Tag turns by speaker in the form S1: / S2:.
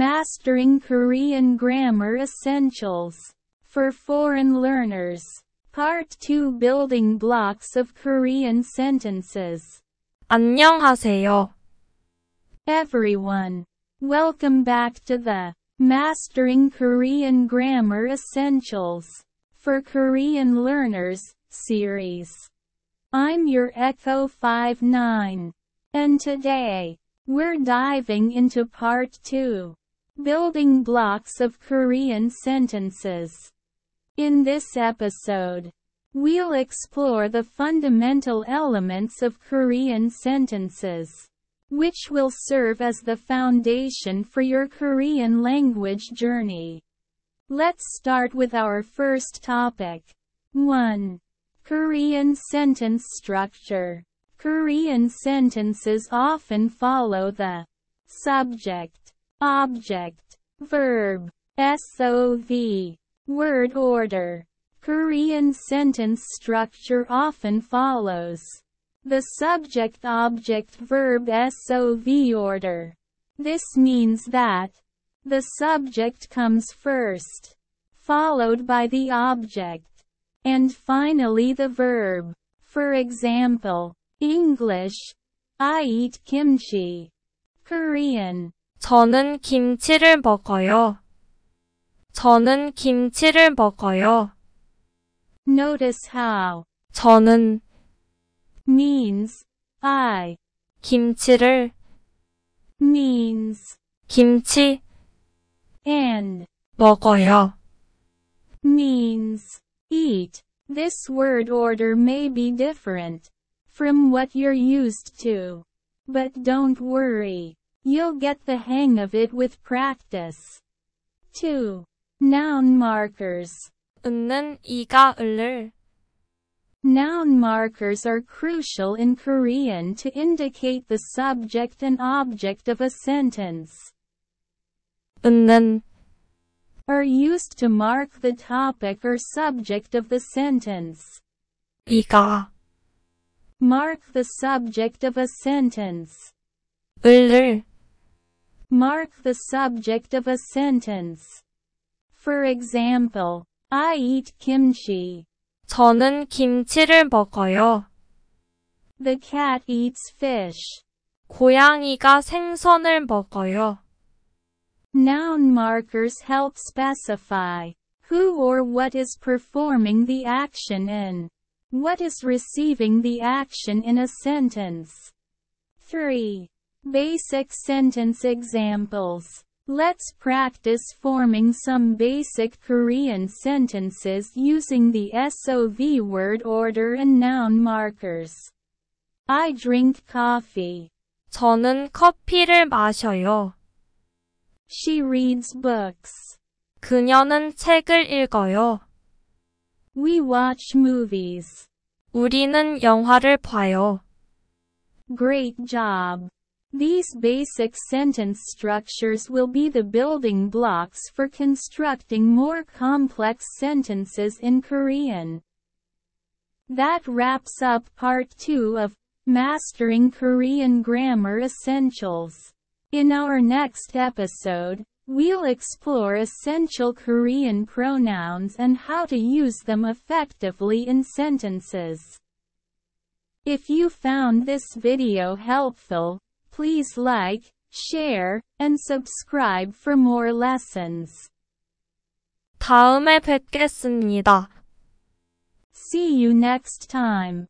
S1: Mastering Korean Grammar Essentials for Foreign Learners. Part 2 Building Blocks of Korean Sentences.
S2: 안녕하세요.
S1: Everyone. Welcome back to the Mastering Korean Grammar Essentials for Korean Learners series. I'm your Echo 59. And today, we're diving into part 2. Building blocks of Korean sentences. In this episode, we'll explore the fundamental elements of Korean sentences, which will serve as the foundation for your Korean language journey. Let's start with our first topic. 1. Korean sentence structure. Korean sentences often follow the subject object, verb, SOV, word order. Korean sentence structure often follows the subject-object-verb SOV order. This means that the subject comes first, followed by the object, and finally the verb. For example, English, I eat kimchi. Korean,
S2: 저는 김치를 먹어요. 저는 김치를 먹어요.
S1: Notice how
S2: 저는
S1: means I
S2: 김치를
S1: means
S2: 김치
S1: and
S2: 먹어요.
S1: means eat. This word order may be different from what you're used to. But don't worry. You'll get the hang of it with practice. 2. Noun markers.
S2: 은는 이가 을을
S1: Noun markers are crucial in Korean to indicate the subject and object of a sentence.
S2: 은는
S1: Are used to mark the topic or subject of the sentence.
S2: 이가
S1: Mark the subject of a sentence.
S2: 을을
S1: Mark the subject of a sentence. For example, I eat kimchi.
S2: 저는 김치를 먹어요.
S1: The cat eats fish.
S2: 고양이가 생선을 먹어요.
S1: Noun markers help specify who or what is performing the action in what is receiving the action in a sentence. 3. Basic sentence examples. Let's practice forming some basic Korean sentences using the SOV word order and noun markers. I drink coffee.
S2: 저는 커피를 마셔요.
S1: She reads books.
S2: 그녀는 책을 읽어요.
S1: We watch movies.
S2: 우리는 영화를 봐요.
S1: Great job. These basic sentence structures will be the building blocks for constructing more complex sentences in Korean. That wraps up part 2 of Mastering Korean Grammar Essentials. In our next episode, we'll explore essential Korean pronouns and how to use them effectively in sentences. If you found this video helpful, Please like, share, and subscribe for more lessons.
S2: 다음에 뵙겠습니다.
S1: See you next time.